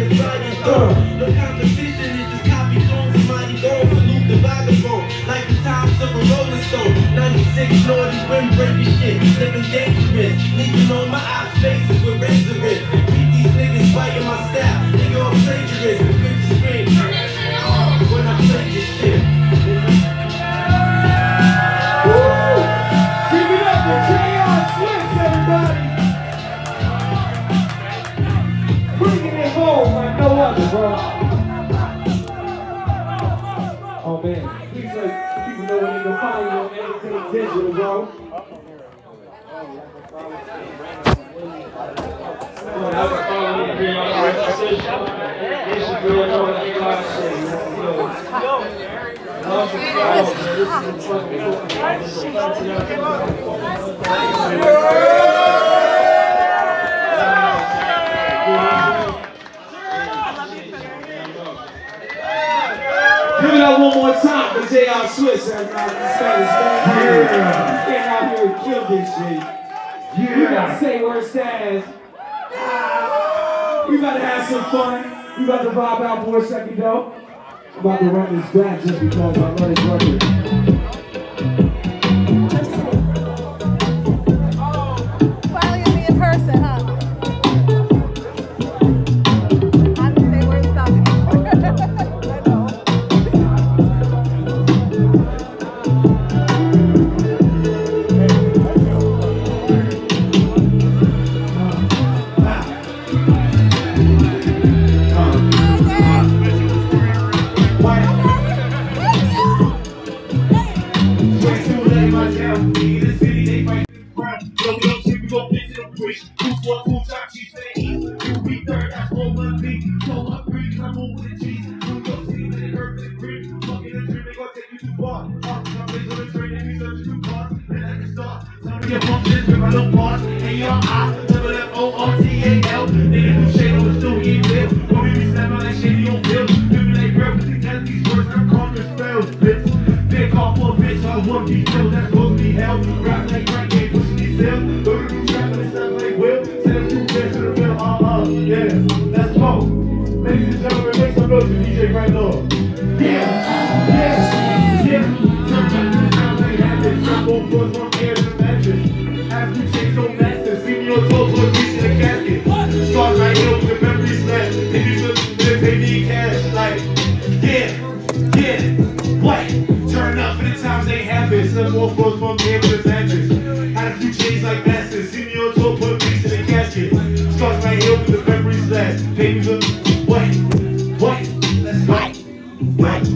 in competition, just copy. Salute the like the tops of a rolling stone. 96 naughty windbreaker shit, living dangerous. Please let people know when they can find you on anything digital, bro. That's a follow me, man. All right, that's it. It's your girl, know what they gotta say. Love and proud, man. This is the fucking Give it up one more time for J.R. Swiss, everybody. This man. Yeah. Came out here and kill this shit. Yeah. We got Say Word Staz. We about to have some fun. We about to vibe out for a second, though. I'm about to run this back just because I love this record. Yeah, that's smoke. Happen. Some more floors from air to the mattress. Had a few chains like masters. See me on tour, put me in the casket. Start right here with the memory slap. Pay me for what? What? Let's go. What?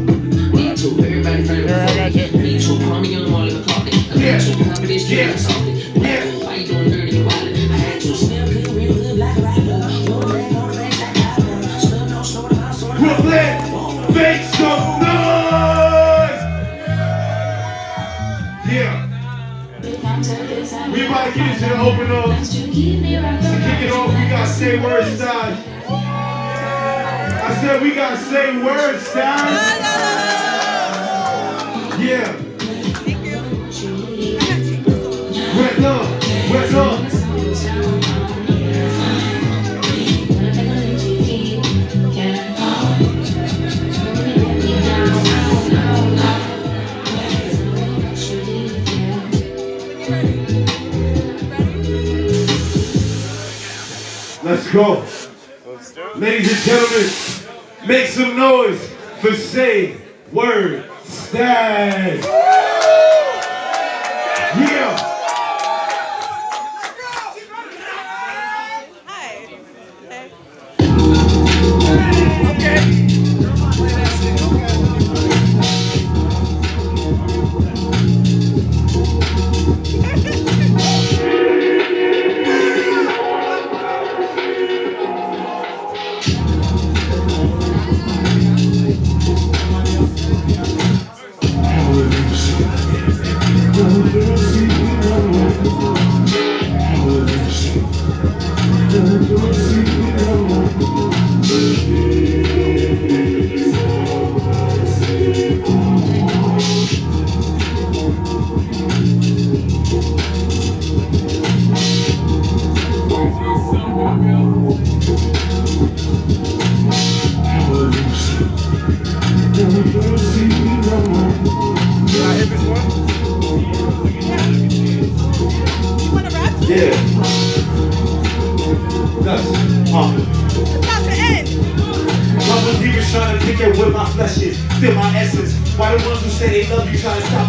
Me too, everybody friend with Me too, call me on all of the party. Yeah. Me too, copy this Yeah. Yeah. To get into the open up. To kick it off, we got to Say Word Staz. I said we got to Say Word Staz. Yeah. Make some noise for Say Word Staz.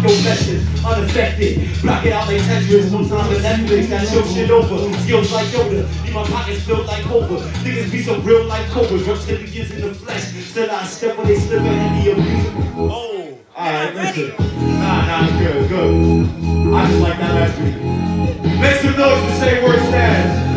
Your blessings? Unaffected, block it out like Tetris. Sometimes on Netflix, got your shit over. Skills like Yoda, need my pockets filled like Cobra. Niggas be so real like Cobras, reptilians in the flesh. Still I step when they slip and the abuse. Oh, alright, listen. Nah, nah, good, good. I just like that last week. Make some noise to Say Word Staz. Please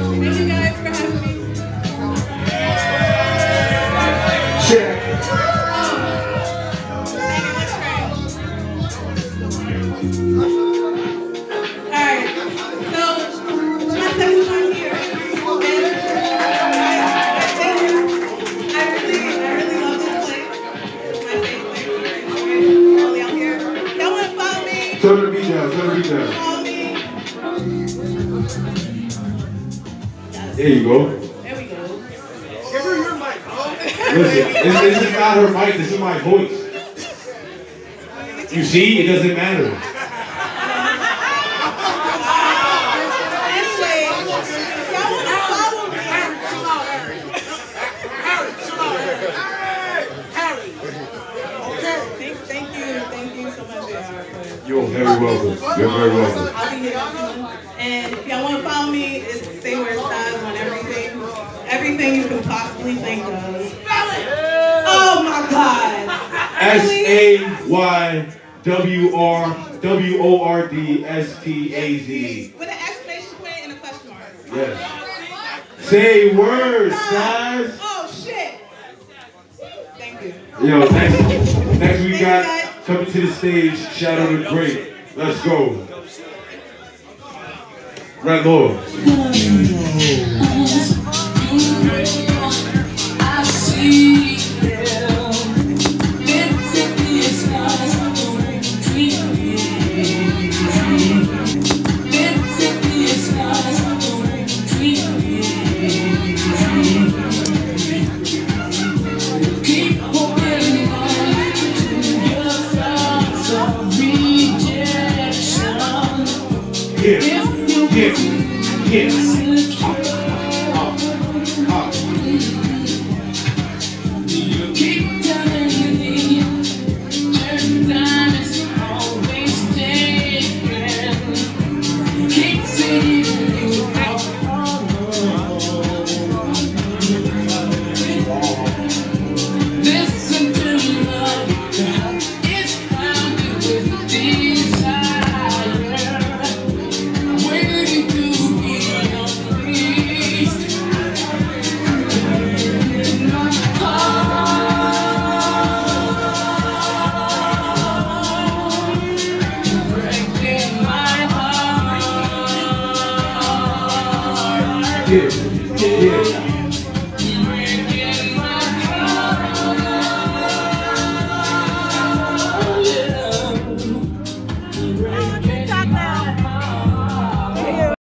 You mic, this is my voice. You see, it doesn't matter. You're very welcome. You're very welcome. I'll be here. And if y'all want to follow me, it's Say Where It Styles on everything. Everything you can possibly think of. S? A Y W R W O R D S T A Z. With an exclamation point and a question mark. Yes. Say words, guys. Oh shit. Thank you. Yo, next, next we got coming to the stage, Shadow the Great. Let's go. Red Lord.